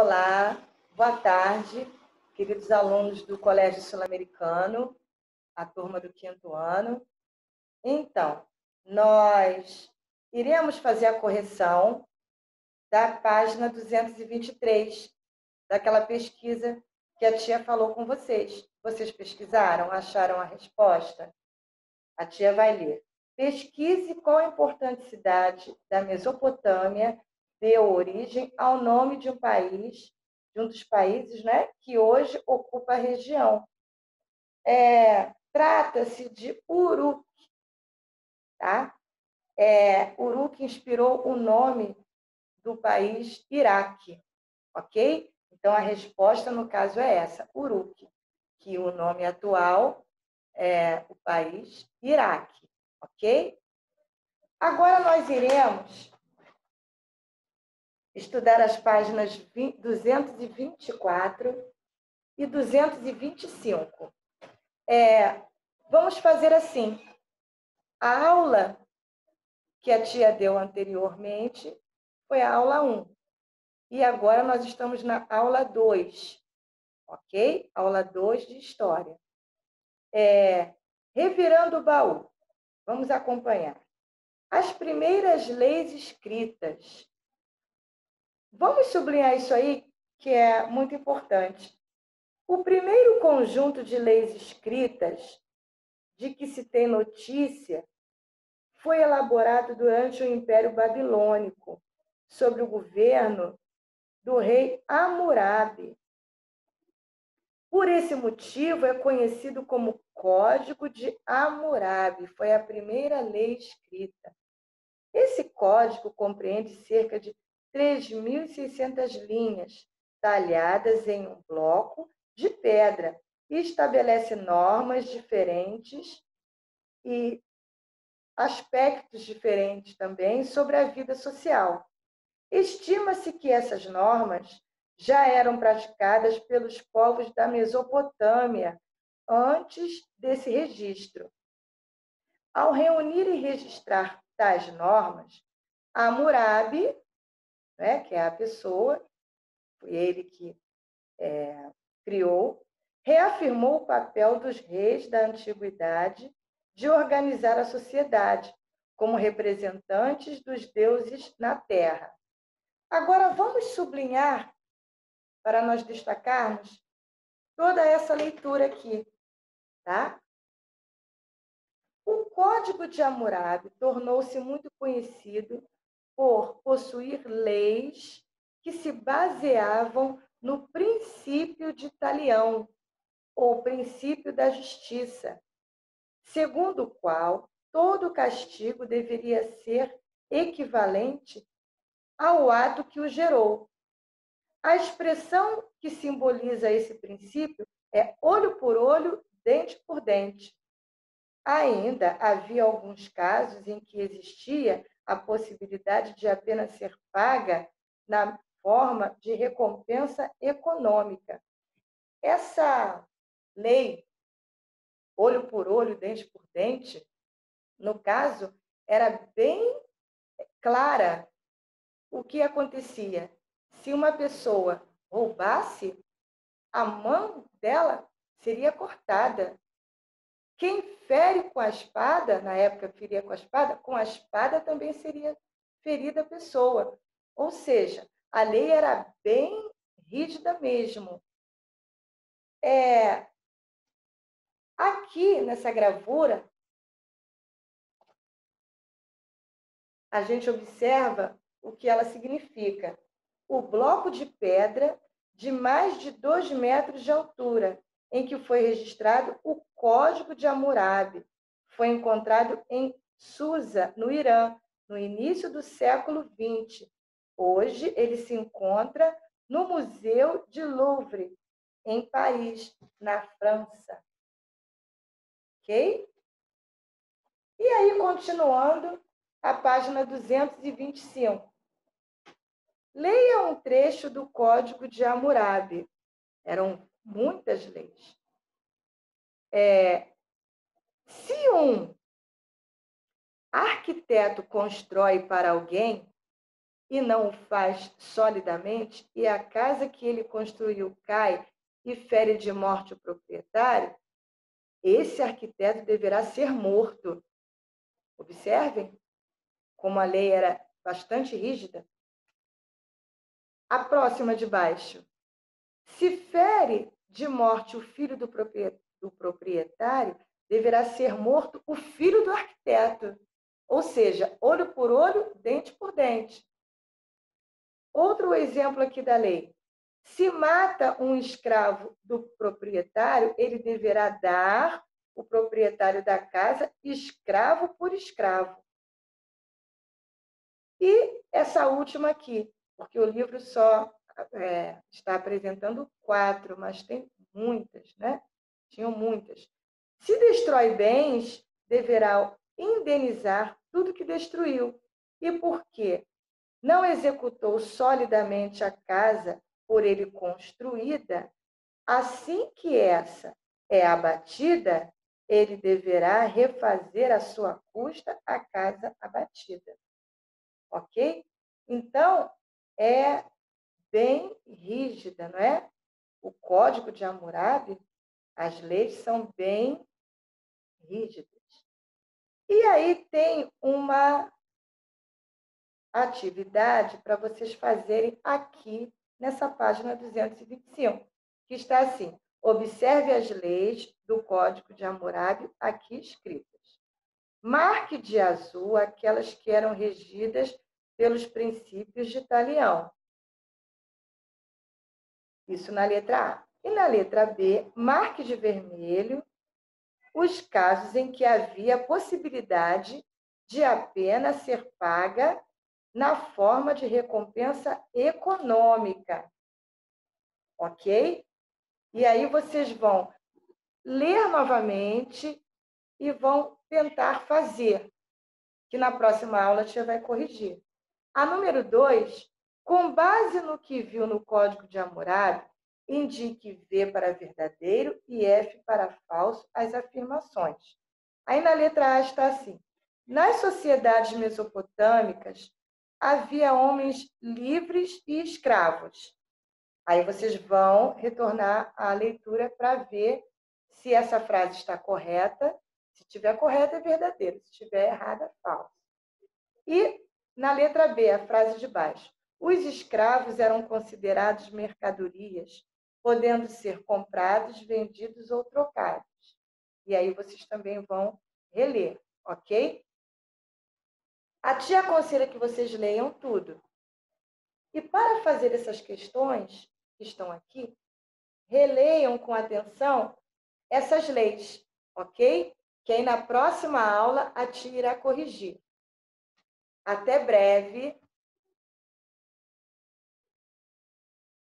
Olá, boa tarde, queridos alunos do Colégio Sul-Americano, a turma do quinto ano. Então, nós iremos fazer a correção da página 223, daquela pesquisa que a tia falou com vocês. Vocês pesquisaram, acharam a resposta? A tia vai ler. Pesquise qual a importante cidade da Mesopotâmia deu origem ao nome de um país, de um dos países né, que hoje ocupa a região. É, Trata-se de Uruk. Tá? É, Uruk inspirou o nome do país Iraque, ok? Então, a resposta, no caso, é essa, Uruk, que o nome atual é o país Iraque, ok? Agora nós iremos estudar as páginas 224 e 225. É, vamos fazer assim. A aula que a tia deu anteriormente foi a aula 1. E agora nós estamos na aula 2, ok? Aula 2 de História. É, revirando o baú. Vamos acompanhar. As primeiras leis escritas Vamos sublinhar isso aí, que é muito importante. O primeiro conjunto de leis escritas de que se tem notícia foi elaborado durante o Império Babilônico, sob o governo do rei Hammurabi. Por esse motivo, é conhecido como Código de Hammurabi, foi a primeira lei escrita. Esse código compreende cerca de 3.600 linhas, talhadas em um bloco de pedra, e estabelece normas diferentes e aspectos diferentes também sobre a vida social. Estima-se que essas normas já eram praticadas pelos povos da Mesopotâmia antes desse registro. Ao reunir e registrar tais normas, Hammurabi né, que é a pessoa, foi ele que é, criou, reafirmou o papel dos reis da antiguidade de organizar a sociedade como representantes dos deuses na terra. Agora vamos sublinhar, para nós destacarmos, toda essa leitura aqui, tá? O Código de Hammurabi tornou-se muito conhecido por possuir leis que se baseavam no princípio de Talião, ou princípio da justiça, segundo o qual todo castigo deveria ser equivalente ao ato que o gerou. A expressão que simboliza esse princípio é olho por olho, dente por dente. Ainda havia alguns casos em que existia a possibilidade de apenas ser paga na forma de recompensa econômica. Essa lei, olho por olho, dente por dente, no caso, era bem clara o que acontecia. Se uma pessoa roubasse, a mão dela seria cortada. Quem fere com a espada, na época feria com a espada, com a espada também seria ferida a pessoa. Ou seja, a lei era bem rígida mesmo. É, aqui nessa gravura, a gente observa o que ela significa. O bloco de pedra de mais de dois metros de altura, em que foi registrado o Código de Hammurabi. Foi encontrado em Susa, no Irã, no início do século XX. Hoje ele se encontra no Museu de Louvre, em Paris, na França. Ok? E aí, continuando, a página 225. Leia um trecho do Código de Hammurabi. Eram muitas leis. É, se um arquiteto constrói para alguém, e não o faz solidamente, e a casa que ele construiu cai e fere de morte o proprietário, esse arquiteto deverá ser morto. Observem como a lei era bastante rígida. A próxima de baixo. Se fere de morte o filho do proprietário, deverá ser morto o filho do arquiteto. Ou seja, olho por olho, dente por dente. Outro exemplo aqui da lei. Se mata um escravo do proprietário, ele deverá dar o proprietário da casa escravo por escravo. E essa última aqui, porque o livro só é, está apresentando quatro, mas tem muitas, né? Tinham muitas. Se destrói bens, deverá indenizar tudo que destruiu. E por quê? Não executou solidamente a casa por ele construída, assim que essa é abatida, ele deverá refazer a sua custa a casa abatida. Ok? Então, é bem rígida, não é? O Código de Hammurabi, as leis são bem rígidas. E aí tem uma atividade para vocês fazerem aqui nessa página 225, que está assim: observe as leis do Código de Hammurabi aqui escritas. Marque de azul aquelas que eram regidas pelos princípios de Talião. Isso na letra A. E na letra B, marque de vermelho os casos em que havia possibilidade de a pena ser paga na forma de recompensa econômica. Ok? E aí vocês vão ler novamente e vão tentar fazer, que na próxima aula a tia vai corrigir. A número 2, com base no que viu no Código de Hammurabi, indique V para verdadeiro e F para falso as afirmações. Aí na letra A está assim: nas sociedades mesopotâmicas, havia homens livres e escravos. Aí vocês vão retornar à leitura para ver se essa frase está correta. Se estiver correta, é verdadeiro. Se estiver errada, é falso. E na letra B, a frase de baixo. Os escravos eram considerados mercadorias, podendo ser comprados, vendidos ou trocados. E aí vocês também vão reler, ok? A tia aconselha que vocês leiam tudo. E para fazer essas questões que estão aqui, releiam com atenção essas leis, ok? Que aí na próxima aula a tia irá corrigir. Até breve.